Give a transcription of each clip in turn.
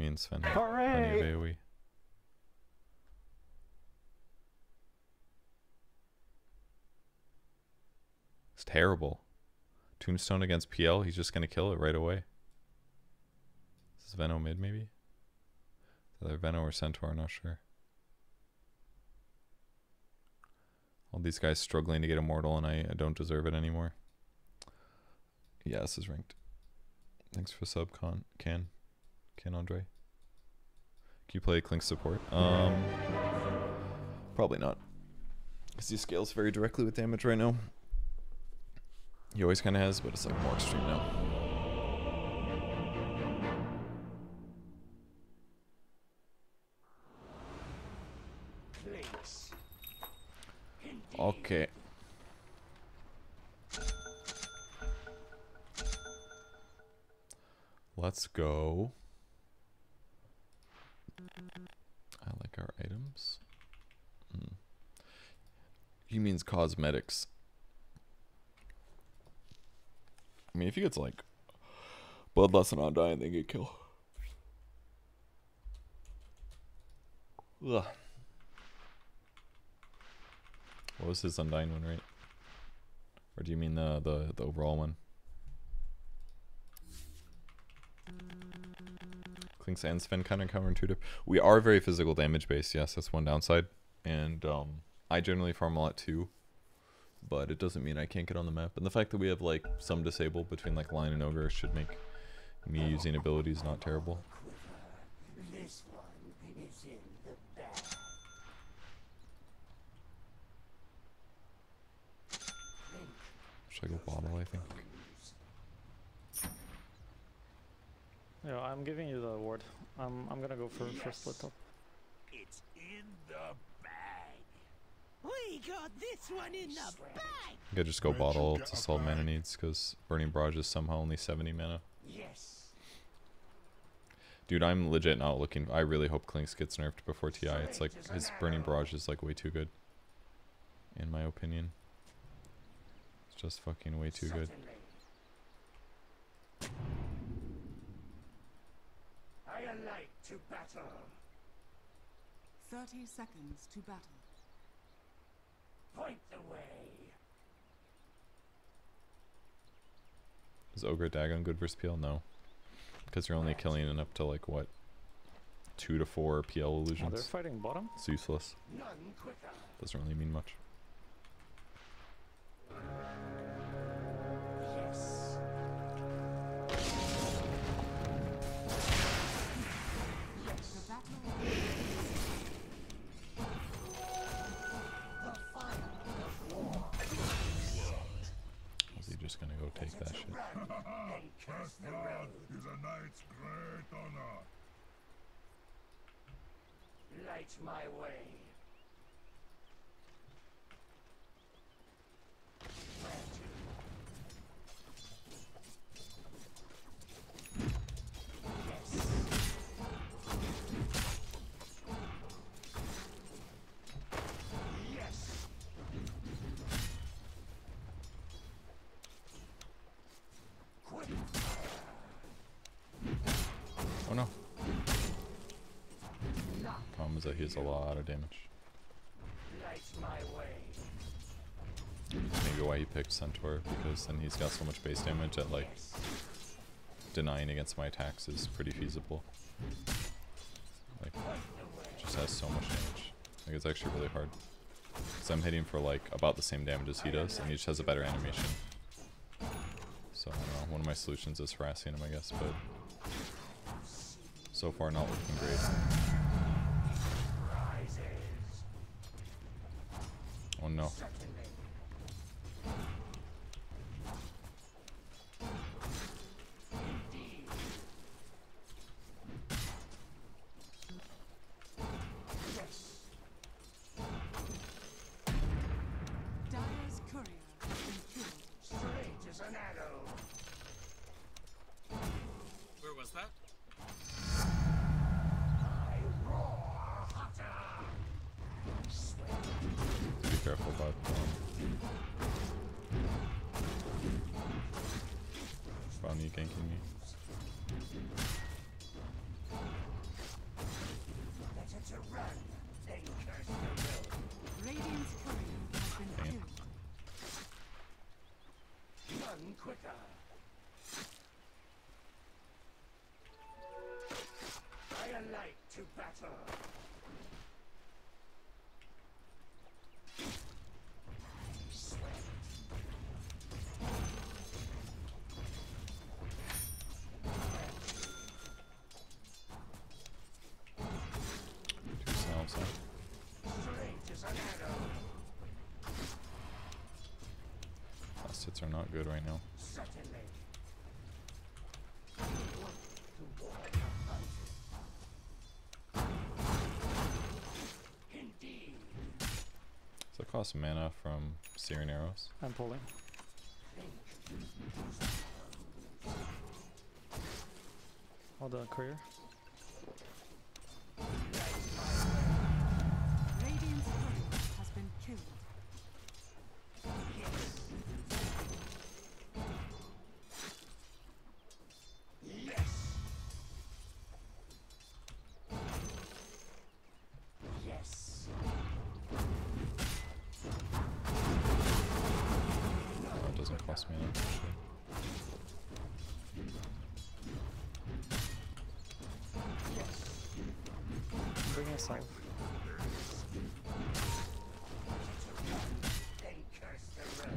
Me and Sven. Hooray! AoE. It's terrible. Tombstone against PL, he's just gonna kill it right away. Is this Veno mid maybe? Either Veno or Centaur, not sure. All these guys struggling to get immortal and I, I don't deserve it anymore. Yeah, this is ranked. Thanks for sub con can. Can Andre. Can you play Clink support? Um probably not. Because he scales very directly with damage right now. He always kinda has, but it's like more extreme now. Okay. Let's go. I like our items. Hmm. He means cosmetics. I mean, if he gets like Bloodlust and Undying, they get killed. Ugh. What was his Undying one, right? Or do you mean the the, the overall one? Clinkz and Sven kind of counterintuitive. We are very physical damage based, yes, that's one downside. And um, I generally farm a lot too. But it doesn't mean I can't get on the map. And the fact that we have like some disable between like Lion and ogre should make me using abilities not terrible. Should I go bottle, I think? Yeah, I'm giving you the award. I'm I'm gonna go for for split top. It's in the bag. We got this one in the bag. I could just go bottle to solve mana needs because Burning Barrage is somehow only 70 mana. Yes. Dude, I'm legit not looking. I really hope Clinkz gets nerfed before TI. It's like his Burning Barrage is like way too good. In my opinion. It's just fucking way too good. I alight to battle. 30 seconds to battle. Point the way. Is Ogre Dagon good versus PL? No. Because you're only killing it up to like what? Two to four PL Oh, they're fighting bottom. It's useless. None quicker. Doesn't really mean much. That shit? Curse is a knight's great honor. Light my way. That he has a lot of damage. Maybe why he picked Centaur, because then he's got so much base damage that like denying against my attacks is pretty feasible. Like, just has so much damage. Like, it's actually really hard. Because I'm hitting for like about the same damage as he does, and he just has a better animation. So, I don't know, one of my solutions is harassing him, I guess, but so far not looking great. No. Last hits are not good right now. Does that cost mana from Searing Arrows? I'm pulling. Hold on, courier. And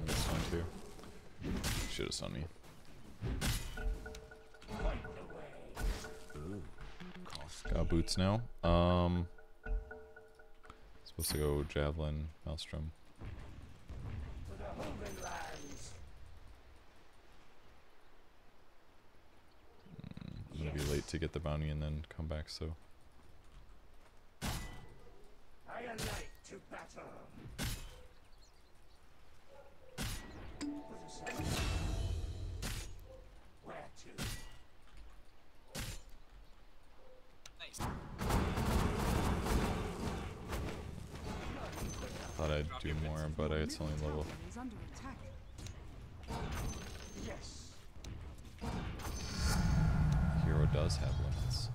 this one too. Should have stun me. Got boots now. Um, supposed to go javelin, maelstrom. Lands. I'm gonna be late to get the bounty and then come back. So Alight to battle. Where to? thought I'd do more, but it's only level. Yes. Hero does have limits.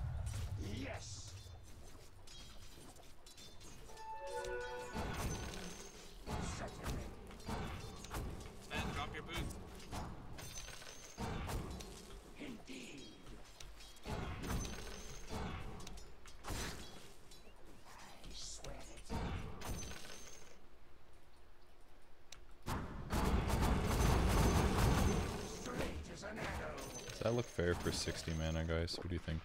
For 60 mana, guys? What do you think?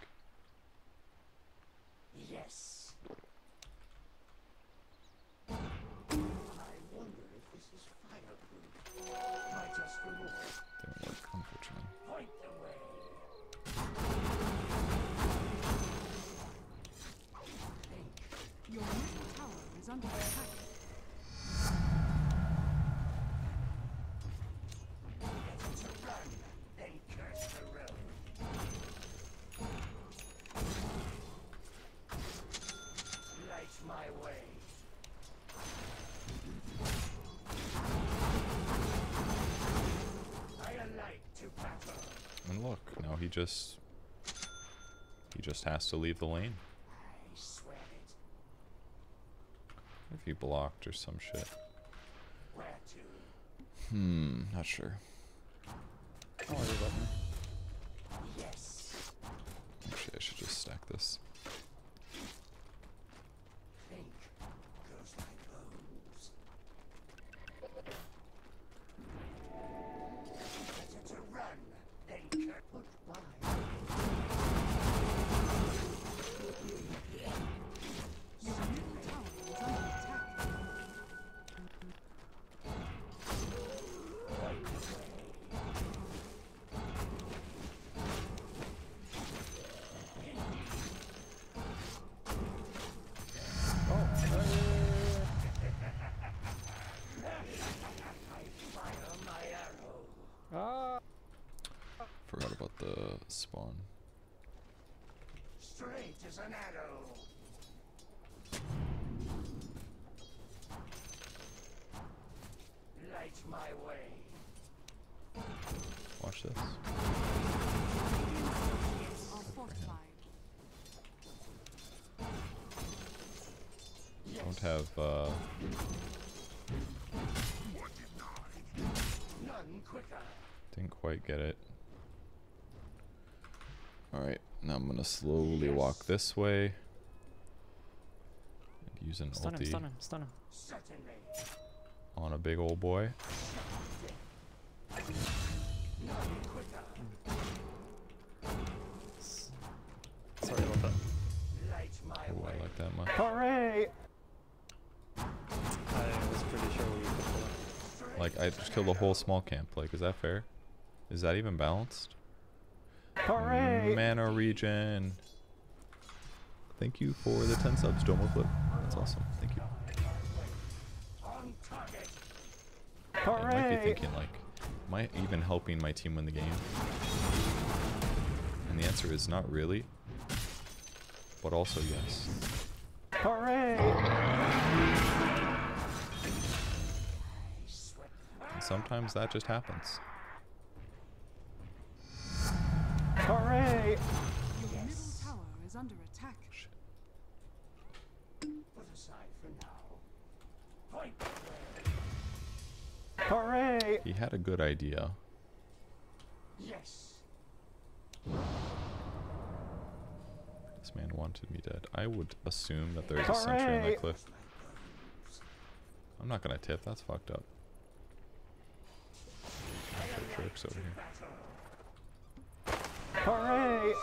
Just he just has to leave the lane. If he blocked or some shit. Hmm, not sure. Oh, the. Straight as an arrow. Light my way. Watch this. Are don't have uh didn't quite get it. Alright, now I'm gonna slowly walk this way. And use an Stun him, ulti stun him, stun him. on a big old boy. Sorry about that. Ooh, I like that much. Hooray! I was pretty sure we could pull it. Like I just killed a whole small camp. Like, is that fair? Is that even balanced? Hooray! Mana regen. Thank you for the 10 subs, Domo Flip. That's awesome. Thank you. Yeah, you might be thinking like, am I even helping my team win the game? And the answer is not really. But also yes. Hooray! And sometimes that just happens. Hooray! Your middle tower is under attack. Shit. Hooray! He had a good idea. Yes. This man wanted me dead. I would assume that there's a sentry on that cliff. I'm not gonna tip, that's fucked up. Tricks over here. Hooray!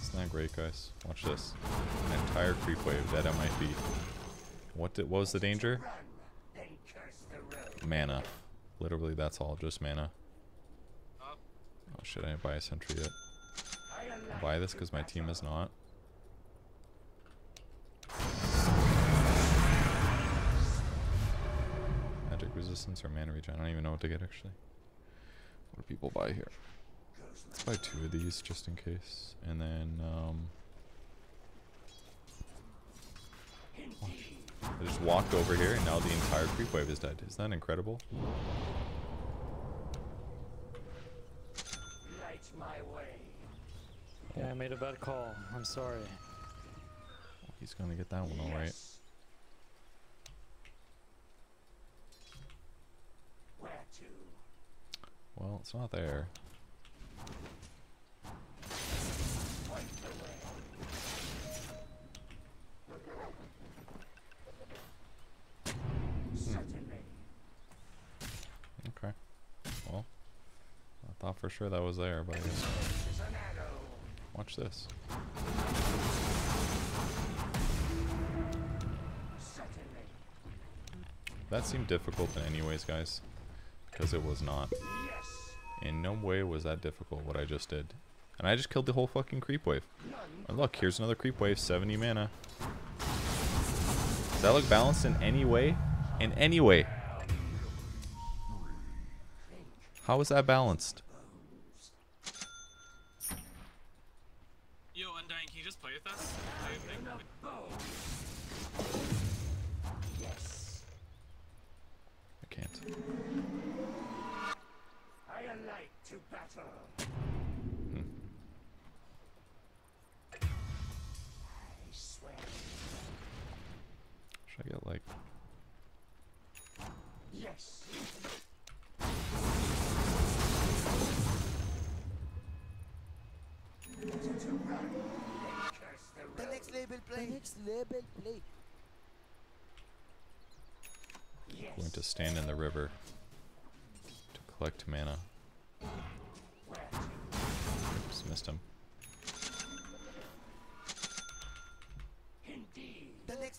It's not great, guys. Watch this. An entire creep wave dead at my feet. What did, was the danger? Mana. Literally, that's all. Just mana. Oh shit, I didn't buy a sentry yet. I'll buy this because my team is not. Magic resistance or mana regen. I don't even know what to get actually. What do people buy here? Let's buy two of these just in case. And then, um. watch. I just walked over here and now the entire creep wave is dead. Isn't that incredible? Yeah, I made a bad call. I'm sorry. He's gonna get that one alright. Well, it's not there. Hmm. Okay. Well, I thought for sure that was there, but. Watch this. That seemed difficult in anyways, guys. Because it was not. In no way was that difficult, what I just did. And I just killed the whole fucking creep wave. And look, here's another creep wave, 70 mana. Does that look balanced in any way? In any way. How is that balanced?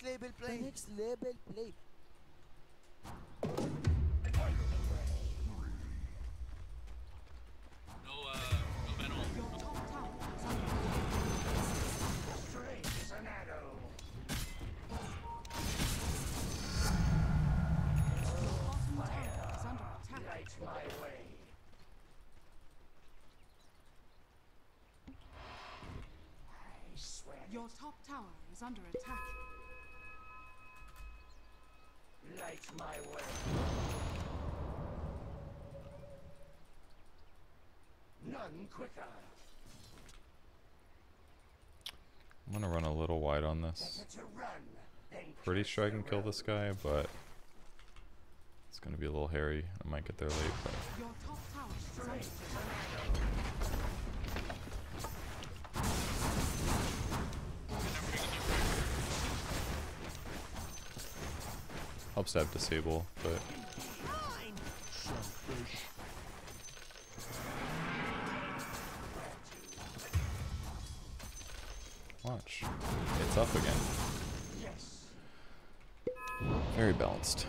label play. The next label play. No, uh, no metal. Straight an arrow. Light my way. Your top tower is under attack. Light my way. None quicker. I'm gonna run a little wide on this. To run, then Pretty sure I can kill this guy, but it's gonna be a little hairy. I might get there late, but helps to have disable. But watch, it's up again. yes. Very balanced.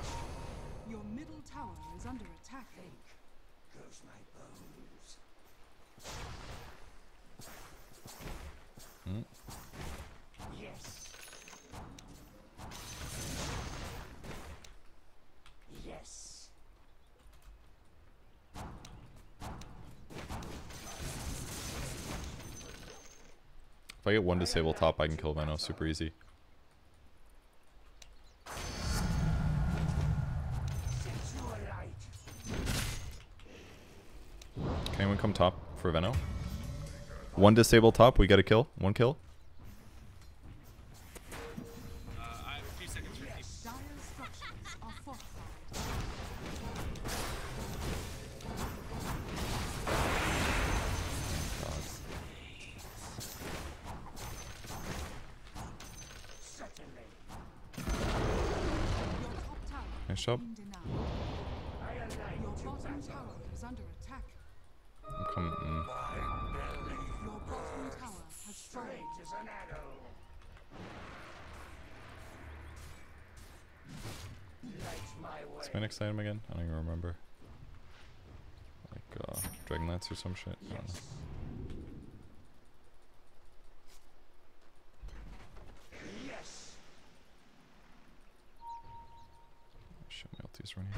Your middle tower is under attack. Goes my bones. Hmm. Yes. Yes. If I get one disable top, I can kill Veno super easy. Can anyone come top for Veno? One disable top, we got a kill. One kill. Or some shit. I don't know. Yes. Shit, my ulti's running.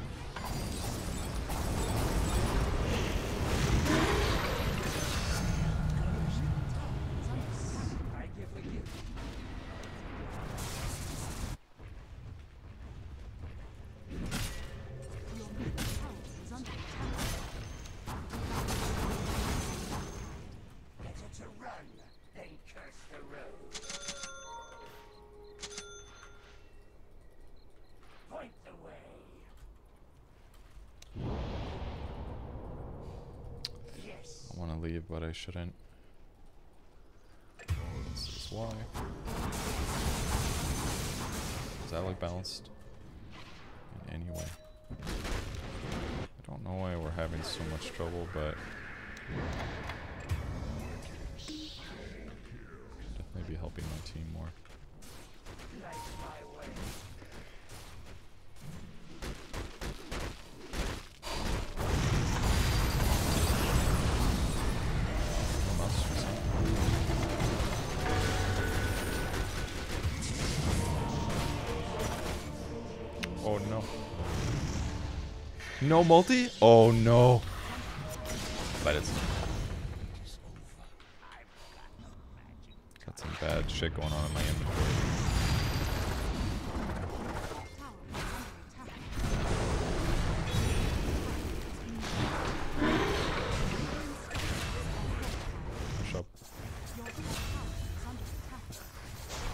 Leave, but I shouldn't. This is why. Does that look balanced? In any way? I don't know why we're having so much trouble, but definitely be helping my team more. No multi? Oh no. But it's got some bad shit going on in my inventory.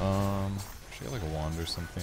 Um, should get like a wand or something.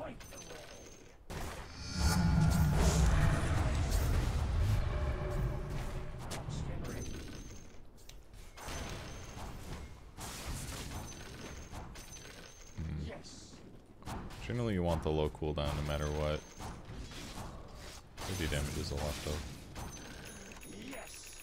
the low cooldown no matter what. 30 damage is a lot though. Yes.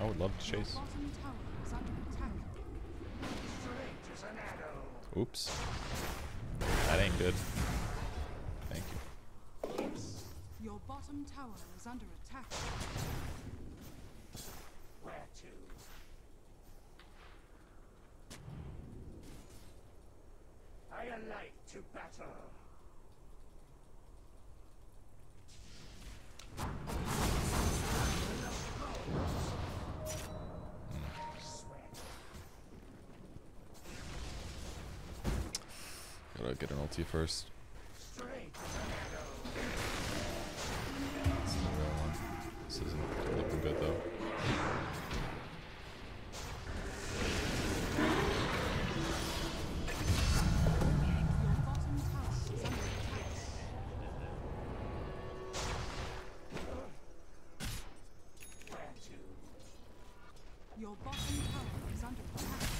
I would love to chase. Oops. That ain't good. Thank you. Your bottom tower is under attack. Where to? I alight to battle. Gotta get an ulti first. This isn't looking good though. Your bottom tower is under attack.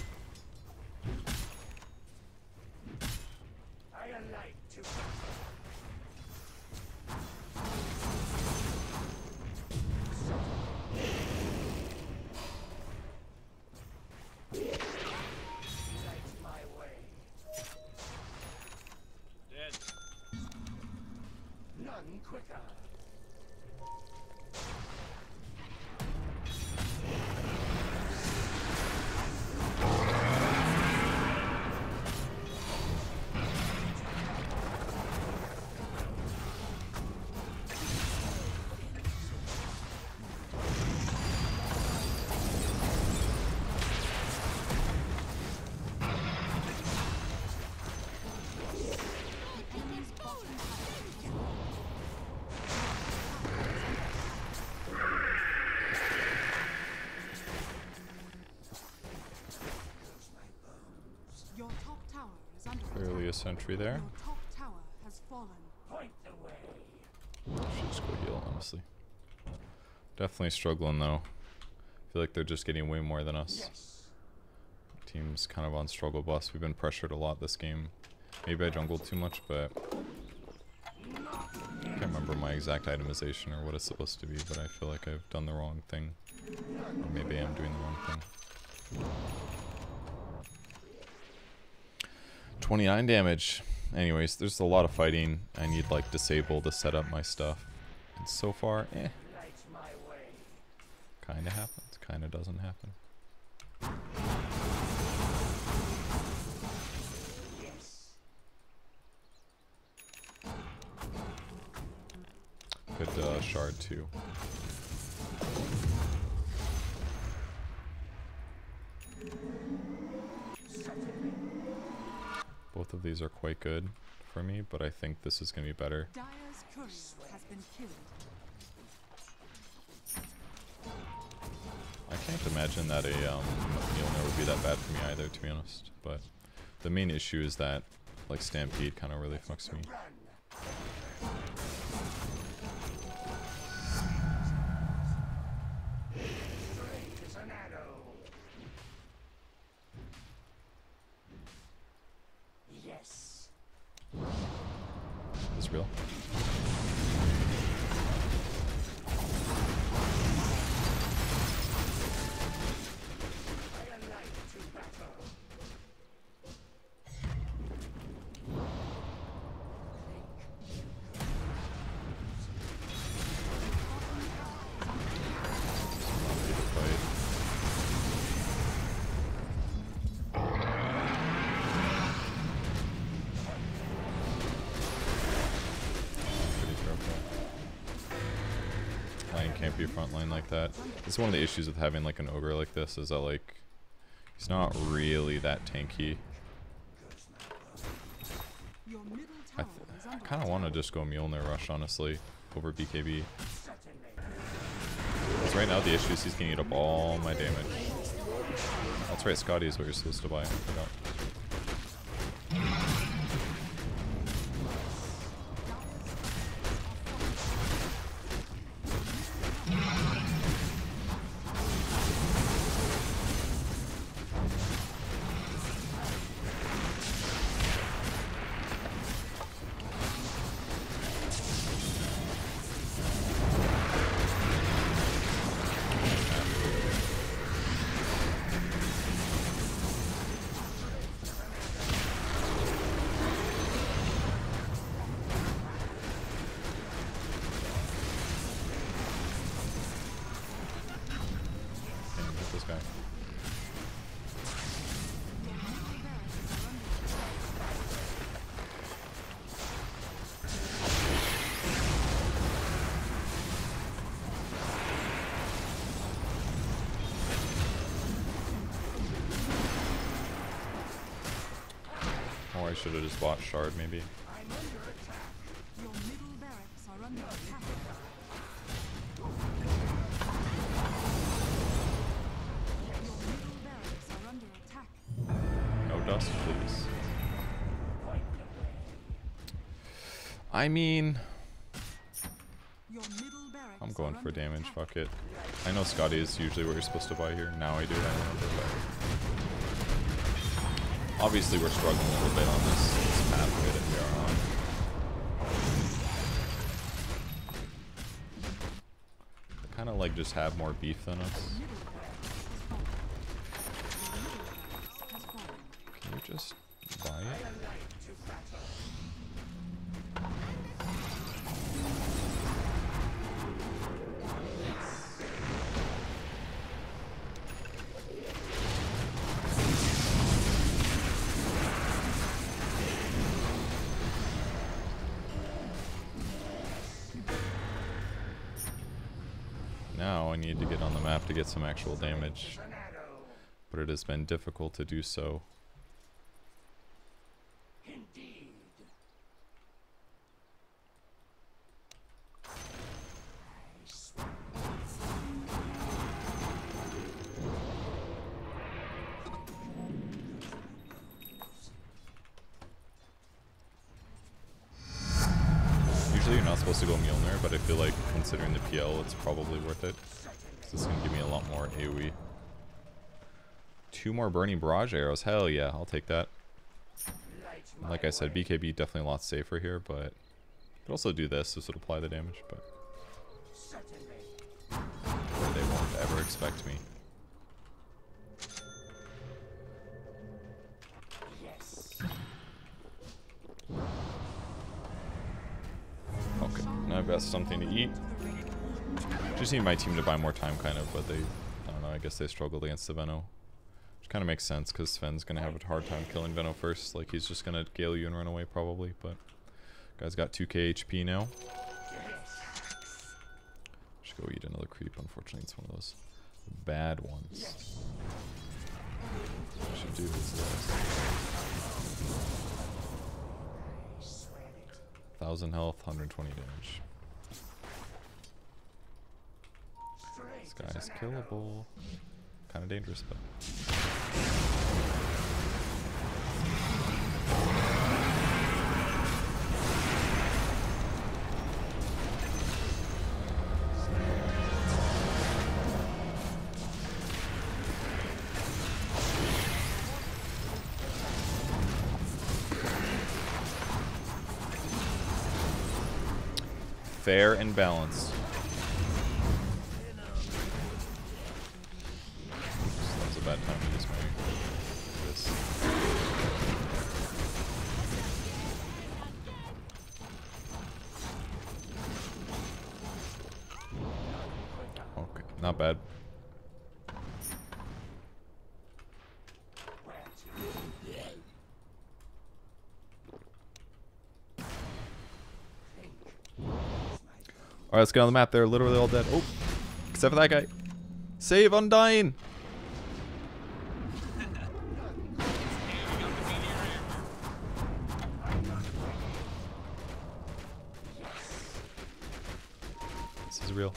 Quicker. The way. Should just go heal, honestly. Definitely struggling though. I feel like they're just getting way more than us. Yes. Team's kind of on struggle bus. We've been pressured a lot this game. Maybe I jungled too much, but I can't remember my exact itemization or what it's supposed to be, but I feel like I've done the wrong thing. Or maybe I am doing the wrong thing. 29 damage. Anyways, there's a lot of fighting. I need like disable to set up my stuff. And so far, eh, kinda happens, kinda doesn't happen. Good uh, shard too. Of these are quite good for me, but I think this is going to be better. Dire's has been killed. I can't imagine that a um, Mjolnir would be that bad for me either, to be honest. But the main issue is that, like, Stampede kind of really fucks me. Is Line front line like that. This is one of the issues with having like an ogre like this is that like he's not really that tanky. I, I kind of want to just go Mjolnir Rush honestly over BKB. Because right now the issue is he's gonna eat up all my damage. That's right, Skadi is what you're supposed to buy. I should have just bought shard maybe. Your middle under attack. Your middle barracks are under attack. No dust, please. I mean, Your middle barracks I'm going for damage. Fuck it. I know Skadi is usually what you're supposed to buy here. Now I do. I remember, but obviously we're struggling a little bit on this, this pathway that we are on. Kind of like just have more beef than us. Can you just I need to get on the map to get some actual damage. But it has been difficult to do so. Usually you're not supposed to go Mjolnir, but I feel like considering the PL, it's probably worth it. AoE. Two more Burning Barrage arrows. Hell yeah, I'll take that. Like I said, BKB definitely a lot safer here, but could also do this. This would apply the damage, but they won't ever expect me. Okay, now I've got something to eat. Just need my team to buy more time, kind of, but they, I guess they struggled against the Veno. Which kind of makes sense, because Sven's going to have a hard time killing Veno first. Like, he's just going to gale you and run away, probably, but... Guy's got 2k HP now. Should go eat another creep, unfortunately, it's one of those bad ones. What should do is this. Thousand health, 120 damage. This guy's killable. Kind of dangerous, but. Fair and balanced. That was a bad time to use my this. Okay, not bad. Alright, let's get on the map. They're literally all dead. Oh, except for that guy. Save Undying! This is real.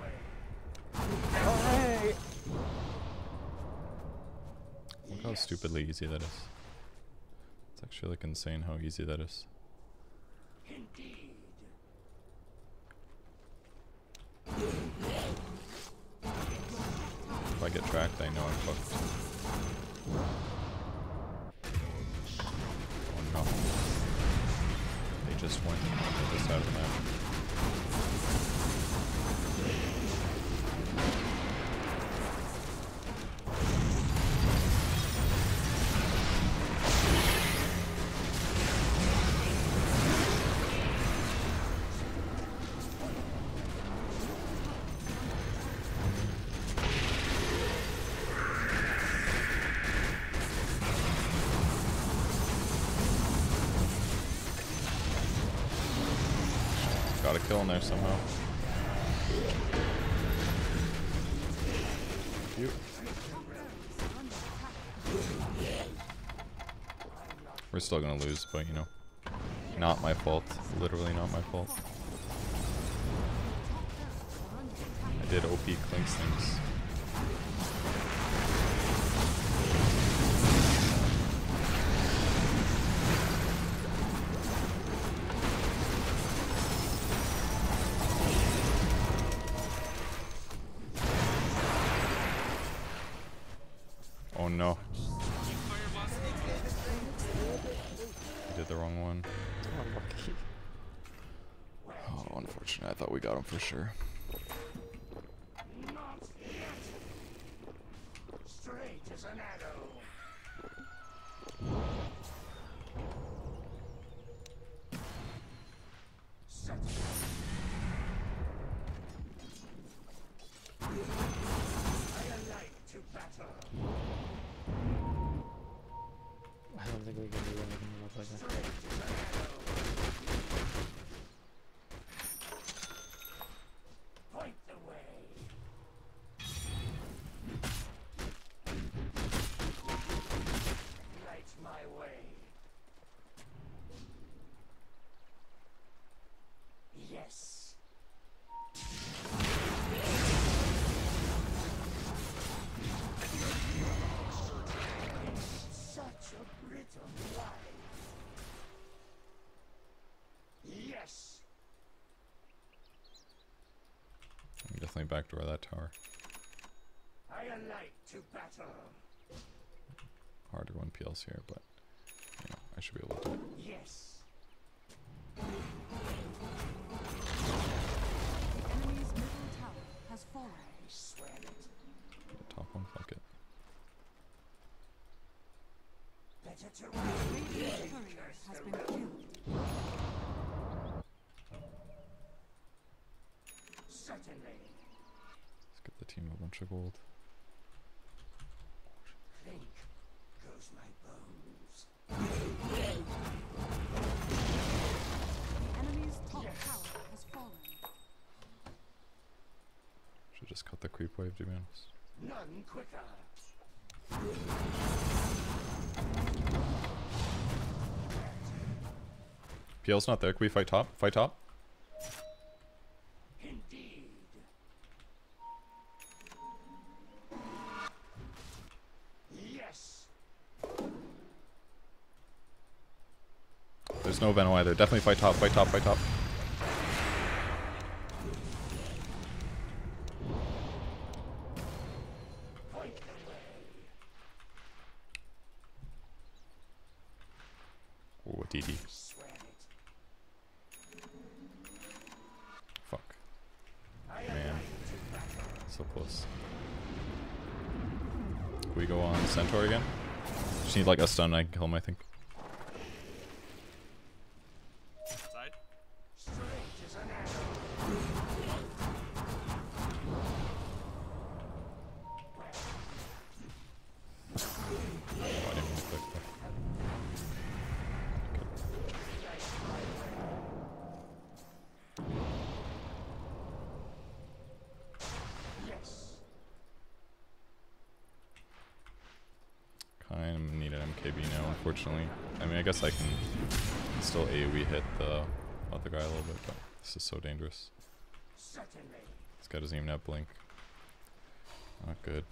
Light my way. Look how stupidly easy that is. It's actually like insane how easy that is. Indeed. If I get tracked, I know I'm fucked. Oh no. They just went to this side of the map. In there somehow. We're still gonna lose, but you know, not my fault. Literally not my fault. I did OP Clinkz things. We got him for sure. Not yet. Straight as an arrow. Certainly. I alight to battle. I don't think we can do anything about that. guy. Straight as an arrow. Point the way. Light my way. Yes. Such a brittle life. Yes. I'm definitely backdoor that tower. I alight to battle. Hard to win PLs here, but you know, I should be able to do it. Yes. The enemy's middle tower has fallen. I swear it. The top one, fuck it. Better to run. Has been killed. Certainly. The team a bunch of gold. Clink goes my bones. The enemy's top tower has fallen. Should just cut the creep wave to be honest. None quicker. PL's not there. Can we fight top? Fight top? No Venom either. Definitely fight top. Fight top. Fight top. Ooh, DD. Fuck. Man. So close. We go on Centaur again? Just need like a stun I can kill him, I think. Other guy a little bit, but this is so dangerous. This guy doesn't even have blink. Not good.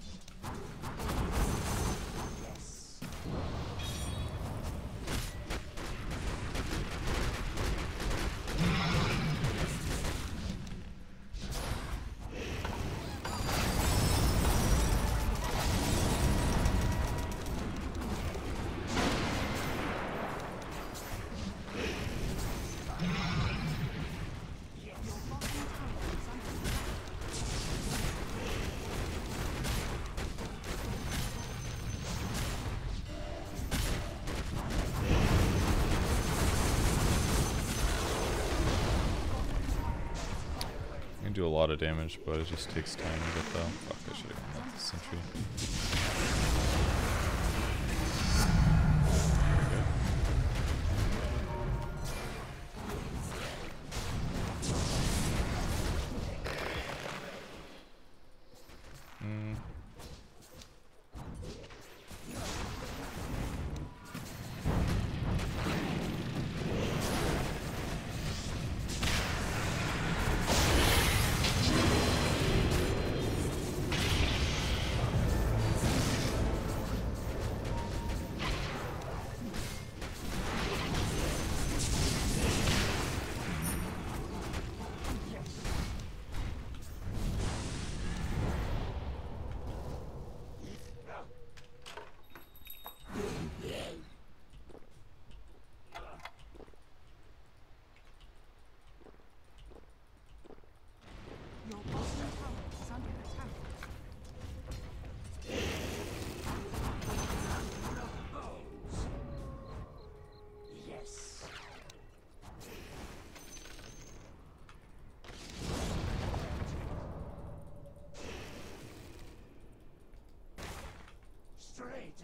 Do a lot of damage, but it just takes time to get the. Fuck, I should have gone with the sentry.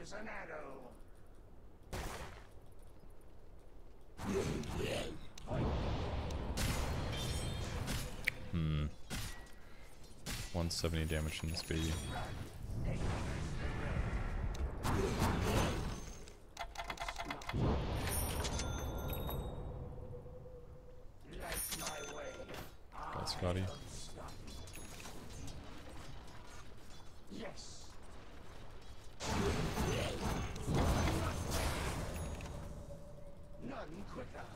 As an arrow. Hmm. 170 damage from this baby. Light my way. Got Skadi. Yes. None quicker.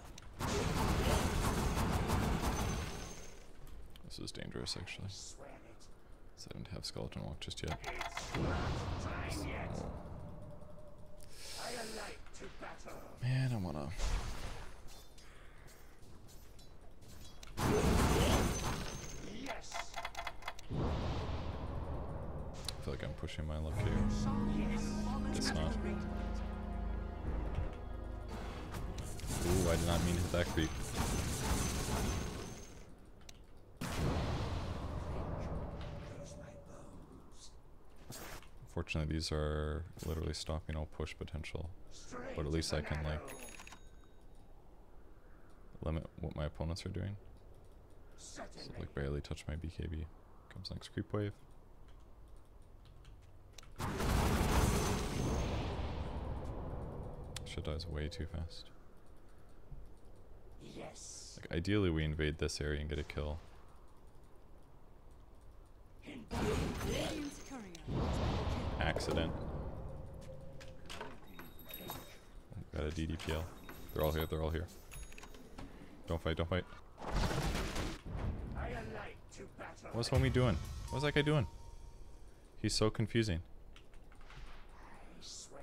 This is dangerous, actually. Swear it. So I didn't have Skeleton Walk just yet. Time yet. I. Man, I wanna. Yes. I feel like I'm pushing my luck here. Guess not. Ooh, I did not mean to hit that creep. Close my bones. Unfortunately, these are literally stopping all push potential. But at least I can, like. Limit what my opponents are doing. So like barely touch my BKB. Comes next creep wave. Shit dies way too fast. Yes. Like ideally we invade this area and get a kill. Accident. Got a DDPL. They're all here, they're all here. Don't fight, don't fight. What's homie doing? What's that guy doing? He's so confusing. I swear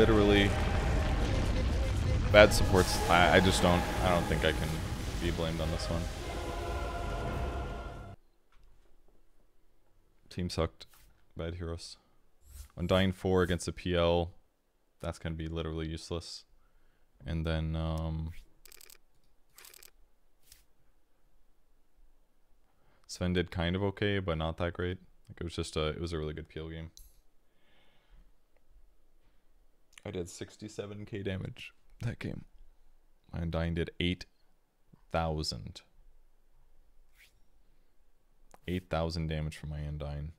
Literally, bad supports. I, I just don't. I don't think I can be blamed on this one. Team sucked. Bad heroes. Undying 4 against a PL, that's to be literally useless. And then, um... Sven did kind of okay, but not that great. Like it was just a, it was a really good PL game. I did 67k damage that game. My Undying did 8,000. 8,000 damage from my Undying.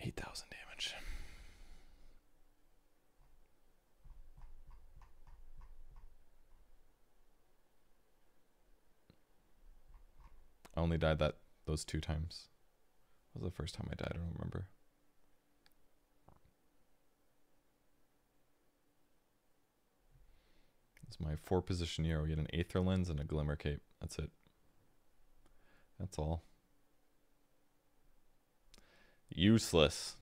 Eight thousand damage. I only died that those two times. Was the first time I died? I don't remember. It's my four position hero. We get an Aether Lens and a Glimmer Cape. That's it. That's all. Useless.